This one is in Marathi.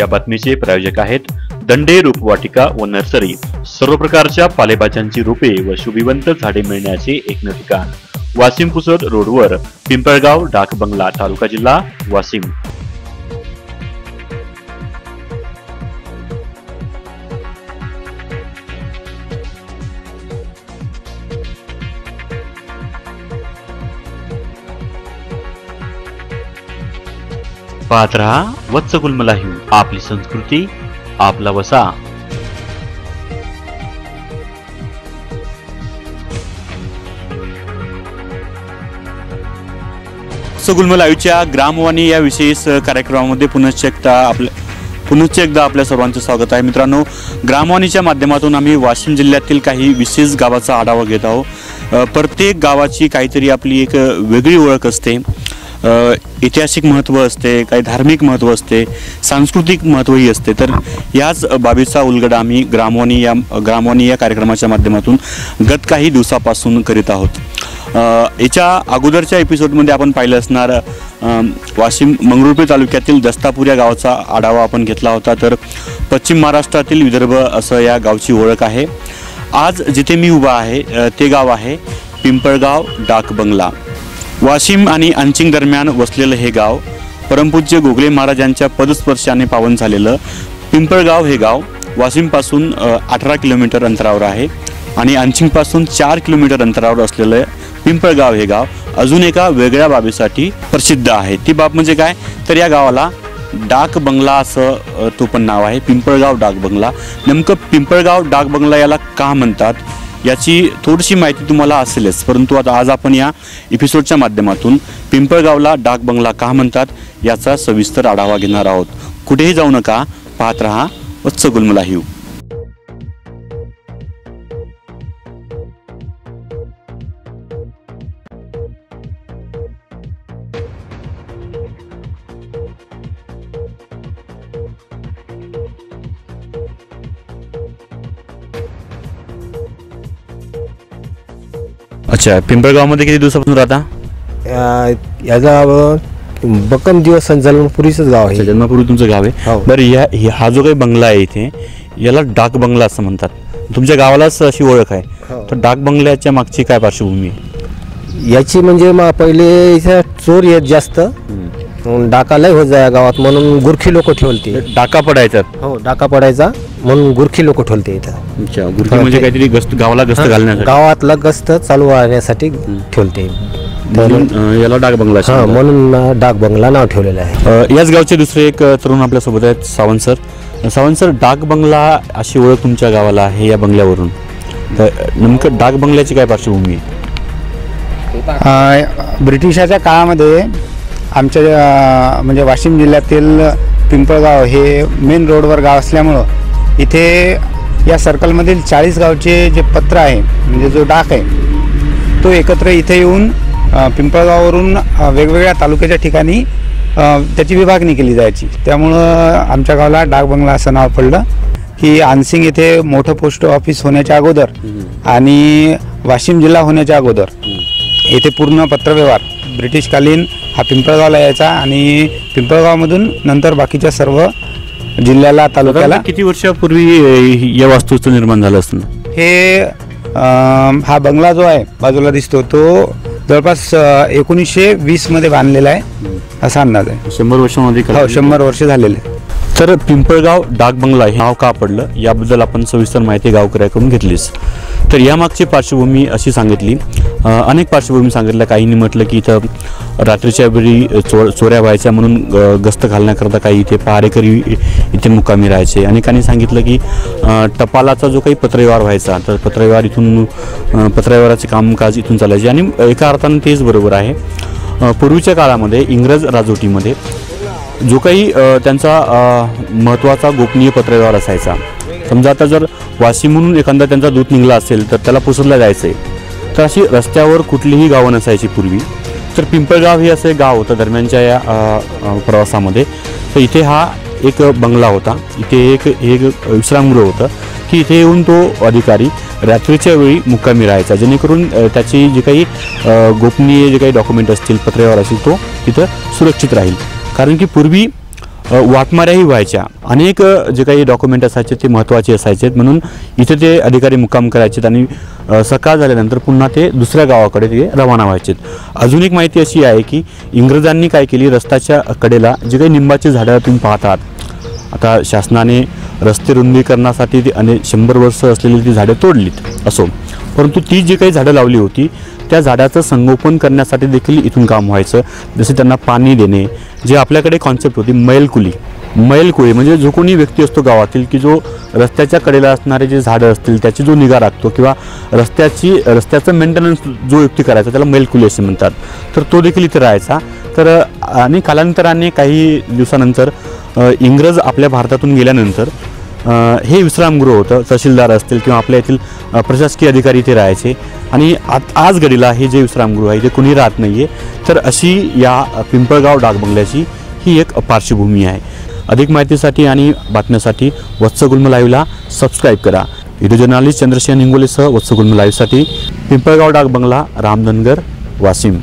या बातमीचे प्रायोजक आहेत दंडे रोपवाटिका व नर्सरी. सर्व प्रकारच्या पालेभाज्यांची रोपे व शुभिवंत झाडे मिळण्याचे एकमेव ठिकाण. वाशिम पुसद रोडवर पिंपळगाव डाक बंगला तालुका जिल्हा वाशिम. पाहत रहा वत्स गुलमलाही आपली संस्कृती आपला वसा. सगुलमल आयुच्या ग्रामवाणी या विशेष कार्यक्रमामध्ये पुनश्च एकदा आपल्या पुनश्च एकदा आपल्या सर्वांचं स्वागत आहे. मित्रांनो ग्रामवाणीच्या माध्यमातून आम्ही वाशिम जिल्ह्यातील काही विशेष गावाचा आढावा घेत आहोत. प्रत्येक गावाची काहीतरी आपली एक वेगळी ओळख असते. ऐतिहासिक महत्त्व असते काही धार्मिक महत्त्व असते सांस्कृतिक महत्त्वही असते. तर याच बाबीचा उलगडा आम्ही ग्रामवाणी या ग्रामवाणी या कार्यक्रमाच्या माध्यमातून गत काही दिवसापासून करीत आहोत. याच्या अगोदरच्या एपिसोडमध्ये आपण पाहिलं असणार वाशिम मंगरुळपीर तालुक्यातील दस्तापूर या गावाचा आढावा आपण घेतला होता. तर पश्चिम महाराष्ट्रातील विदर्भ असं या गावची ओळख आहे. आज जिथे मी उभा आहे ते गाव आहे पिंपळगाव डाक बंगला. वाशिम आणि अंचिंग दरम्यान वसलेलं हे गाव परमपूज्य गोगले महाराजांच्या पदस्पर्शाने पावन झालेलं पिंपळगाव हे गाव वाशिमपासून अठरा किलोमीटर अंतरावर आहे आणि अंचिंगपासून चार किलोमीटर अंतरावर असलेलं पिंपळगाव हे गाव अजून एका वेगळ्या बाबीसाठी प्रसिद्ध आहे. ती बाब म्हणजे काय? तर या गावाला डाक बंगला असं तो पण नाव आहे पिंपळगाव डाक बंगला. नेमकं पिंपळगाव डाक बंगला याला का म्हणतात? याची थोडीशी माहिती तुम्हाला असेलच. परंतु आता आज आपण या एपिसोडच्या माध्यमातून पिंपळगावला डाक बंगला का म्हणतात याचा सविस्तर आढावा घेणार आहोत. कुठेही जाऊ नका पाहत रहा वत्स गुलमला हिव अच्छा पिंपळगावमध्ये किती दिवसापासून राहता? अं, याचा बकम दिवस पुरीचंच गाव अच्छा, आहे जन्मापूर्वी तुमचं गाव आहे. हो. बरं या हि- हा जो काही बंगला आहे इथे याला डाक बंगला असं म्हणतात. तुमच्या गावालाच अशी ओळख आहे. हो. तर डाक बंगल्याच्या मागची काय पार्श्वभूमी आहे? याची म्हणजे मग पहिले इथं चोर येत जास्त. डाका लय होत जाय गावात म्हणून गुरखी लोक ठेवलते. डाका पडायचा? हो डाका पडायचा. म्हणून गुरखी लोक ठेवते इथं. अच्छा गुरुजी म्हणजे काहीतरी गस्त गावाला गस्त घालण्यासाठी? गावातला गस्त चालू राहण्यासाठी ठेवते म्हणून, अं, याला डाक बंगला हा म्हणतात. म्हणून अं, डाक बंगला नाव ठेवलेलं आहे. अ, याच गावचे दुसरे एक अ, तरुण आपल्यासोबत आहेत सावंत सर. सावंत सर डाक बंगला अशी ओळख तुमच्या गावाला आहे या बंगल्यावरून? तर नेमकं डाक बंगल्याची काय पार्श्वभूमी आहे? अ, ब्रिटिशाच्या काळामध्ये आमच्या म्हणजे वाशिम जिल्ह्यातील पिंपळगाव हे मेन रोडवर गाव असल्यामुळं इथे या सर्कलमधील चाळीस गावचे जे पत्र आहे म्हणजे जो डाक आहे तो एकत्र इथे येऊन पिंपळगाववरून वेगवेगळ्या तालुक्याच्या ठिकाणी त्याची विभागणी केली जायची. त्यामुळं आमच्या गावाला डाक बंगला असं नाव पडलं की आनसिंग येथे मोठं पोस्ट ऑफिस होण्याच्या अगोदर आणि वाशिम जिल्हा होण्याच्या अगोदर. येथे पूर्ण पत्रव्यवहार. ब्रिटिशकालीन हा पिंपळगावला यायचा आणि पिंपळगावमधून नंतर बाकीच्या सर्व जिल्ह्याला तालुक्याला किती वर्षापूर्वी या वास्तूचं निर्माण झालं असतं? हे हा बंगला जो आहे बाजूला दिसतो तो जवळपास एकोणीसशे वीसमध्ये बांधलेला आहे असा अंदाज आहे. शंभर वर्षामध्ये हो शंभर वर्ष झालेले. तर पिंपळगाव डाक बंगला हे नाव का पडलं? याबद्दल आपण सविस्तर माहिती गावकऱ्याकडून घेतलीच. तर यामागची पार्श्वभूमी अशी सांगितली अनेक पार्श्वभूमी सांगितल्या काहींनी म्हटलं की इथं रात्रीच्या वेळी चो चोऱ्या व्हायच्या म्हणून गस्त घालण्याकरता काही इथे पहारेकरी इथे मुक्कामी राहायचे. अनेकांनी सांगितलं की टपालाचा जो काही पत्रव्यवहार व्हायचा तर पत्रव्यवहार इथून पत्रव्यवहाराचे कामकाज इथून चालायचे. आणि एका अर्थानं तेच बरोबर आहे. पूर्वीच्या काळामध्ये इंग्रज राजवटीमध्ये जो काही त्यांचा महत्त्वाचा गोपनीय पत्रव्यवहार असायचा. समजा आता जर वाशिम म्हणून एखादा त्यांचा दूत निघाला असेल तर त्याला पुसरला जायचं आहे तर अशी रस्त्यावर कुठलीही गावं नसायची पूर्वी. तर पिंपळगाव हे असं गाव होतं दरम्यानच्या या प्रवासामध्ये. तर इथे हा एक बंगला होता. इथे एक एक विश्रामगृह होतं. की इथे येऊन तो अधिकारी रात्रीच्या वेळी मुक्कामी राहायचा. जेणेकरून त्याची जे काही गोपनीय जे काही डॉक्युमेंट असतील पत्रव्यवहार असतील तो तिथं सुरक्षित राहील. कारण की पूर्वी वाटमाऱ्याही व्हायच्या. अनेक जे काही डॉक्युमेंट असायचे ते महत्त्वाचे असायचे. म्हणून इथे ते अधिकारी मुक्काम करायचे आणि सकाळ झाल्यानंतर पुन्हा ते दुसऱ्या गावाकडे ते रवाना व्हायचे अजून एक माहिती अशी आहे की इंग्रजांनी काय केली? रस्त्याच्या कडेला जे काही निंबाची झाडं तुम्ही पाहतात आता शासनाने रस्ते रुंदीकरणासाठी ती अनेक शंभर वर्ष असलेली ती झाडं तोडलीत असो. परंतु ती जी काही झाडं लावली होती त्या झाडाचं संगोपन करण्यासाठी देखील इथून काम व्हायचं. जसे त्यांना पाणी देणे जे आपल्याकडे कॉन्सेप्ट होती मैलकुली. मैलकुळी म्हणजे जो कोणी व्यक्ती असतो गावातील की जो रस्त्याच्या कडेला असणारे जे झाडं असतील त्याची जो निगा राखतो किंवा रस्त्याची रस्त्याचं मेंटेनन्स जो व्यक्ती करायचा त्याला मैलकुली असे म्हणतात. तर तो देखील इथे राहायचा. तर आणि कालांतराने काही दिवसानंतर इंग्रज आपल्या भारतातून गेल्यानंतर हे विश्रामगृह होतं तहसीलदार असतील किंवा आपल्या येथील प्रशासकीय अधिकारी इथे राहायचे. आणि आत आज घडीला हे जे विश्रामगृह आहे इथे कुणी राहत नाही आहे तर अशी या पिंपळगाव डाकबंगल्याची ही एक पार्श्वभूमी आहे. अधिक माहितीसाठी आणि बातम्यासाठी वत्सगुल्म लाईव्हला सबस्क्राईब करा. व्हिडिओ जर्नालिस्ट चंद्रशेखर हिंगोलेसह वत्सगुल्म लाईव्हसाठी पिंपळगाव डाकबंगला रामधनगर, वाशिम.